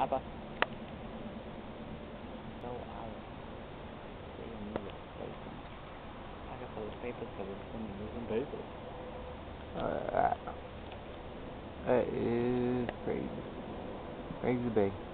Abba. so hours. They need a paper. I got those papers because it's going to use some papers. Uh, that is crazy. Crazy big.